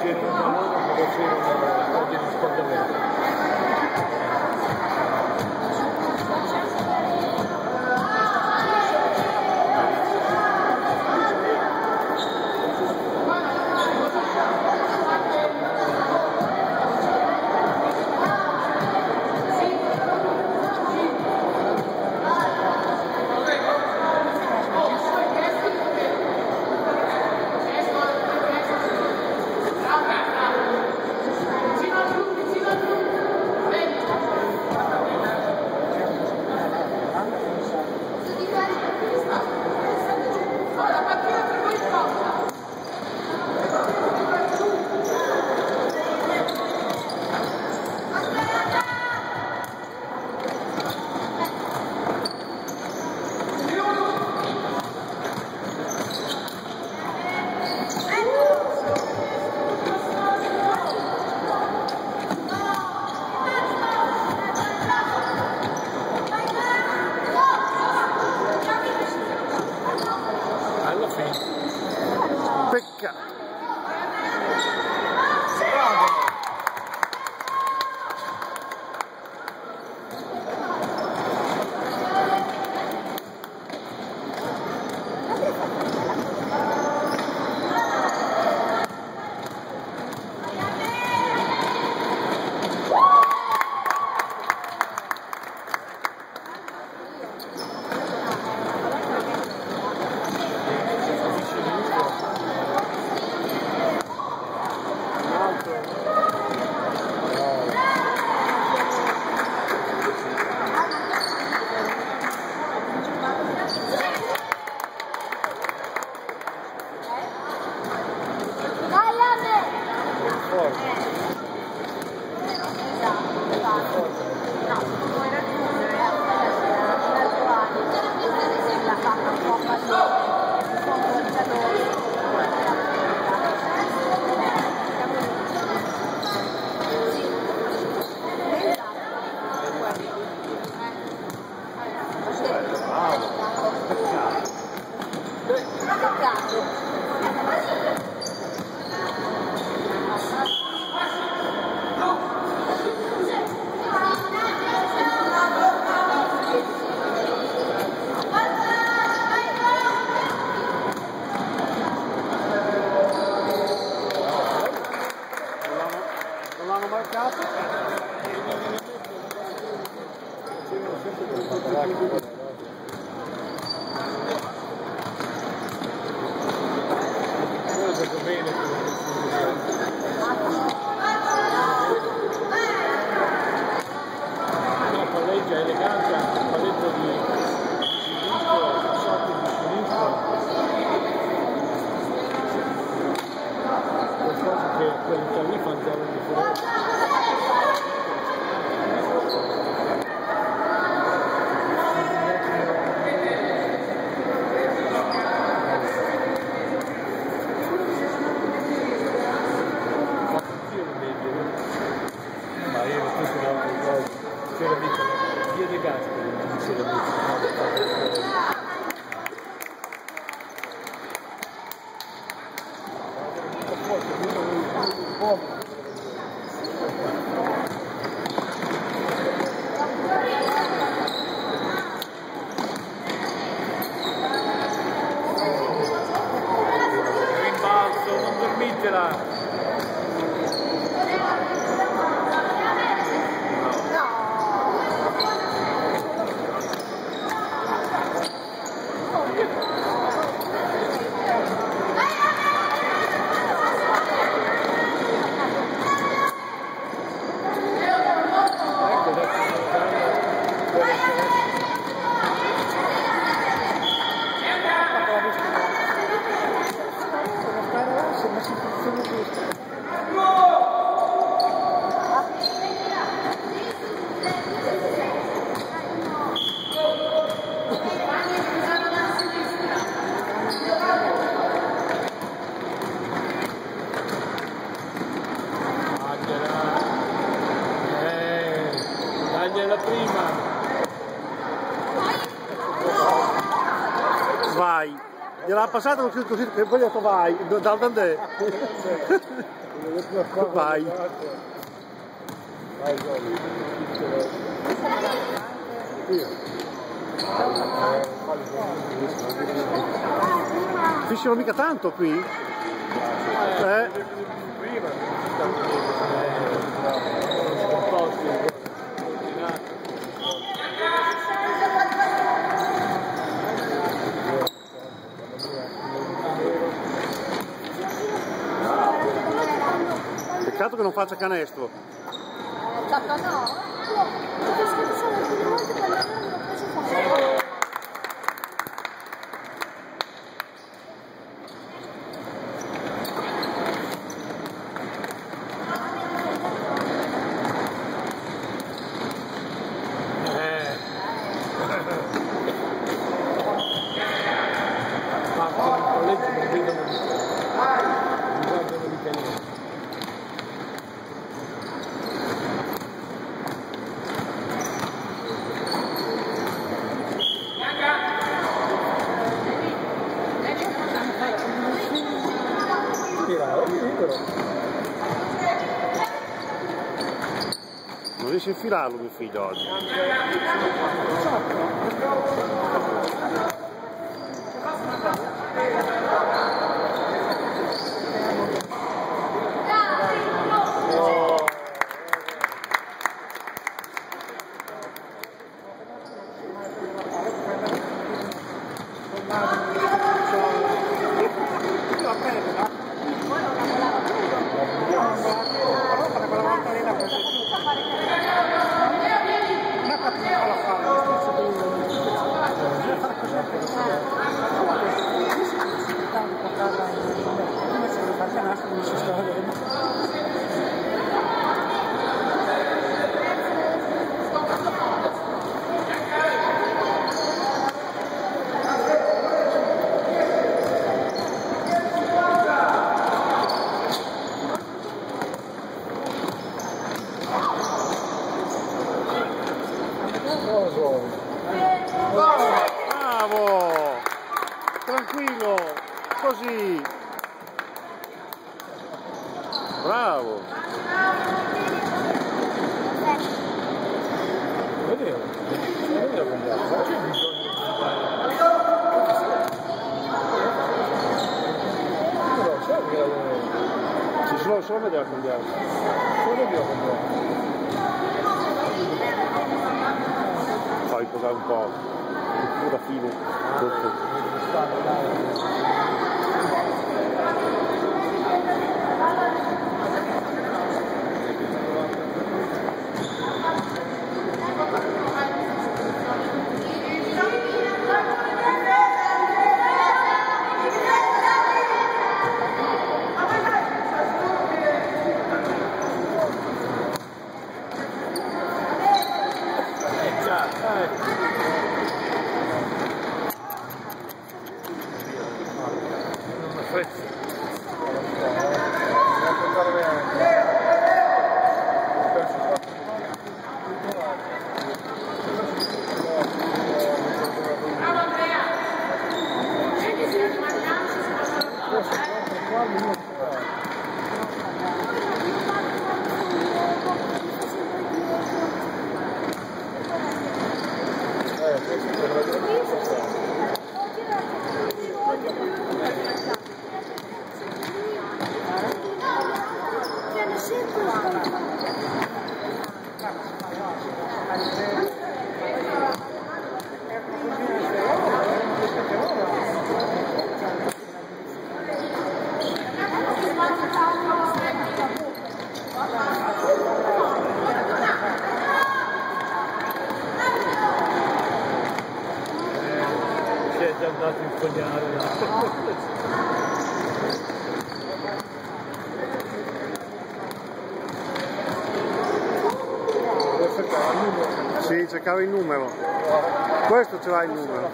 c'era un ballone che faceva un marcato? Quello è gliel'ha passato così, così e poi ha detto vai, da dove Vai. Vai, mica tanto qui? Eh? Che non faccia canestro. Attacca no? Perché scherzavo filá-lo, meu filhote. Bravo! Non è cambiato, non c'è bisogno di cambiare. Però c'è che la Ci sono solo deve cambiare. Solo io cambiare. Fai posare un po'. Pura fine. Dopo. Infogliare là. Sì, cercavo il numero. Questo ce l'ha il numero.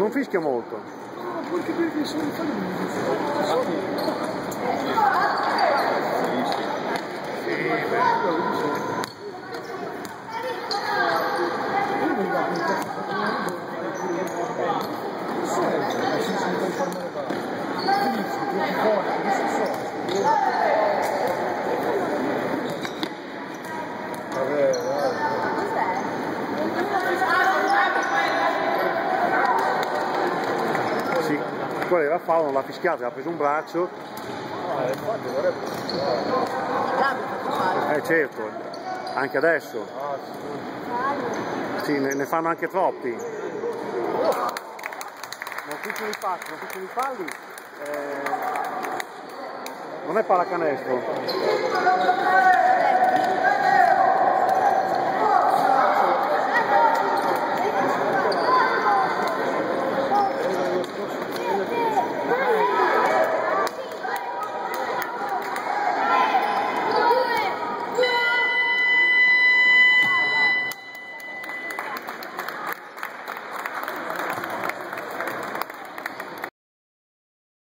Non fischia molto. Ma perché perché sono i fallimenti? Non l'ha fischiato, ha preso un braccio. Eh certo, anche adesso. Sì, ne, ne fanno anche troppi. Ma piccoli falli, ma piccoli falli. eh, non è pallacanestro.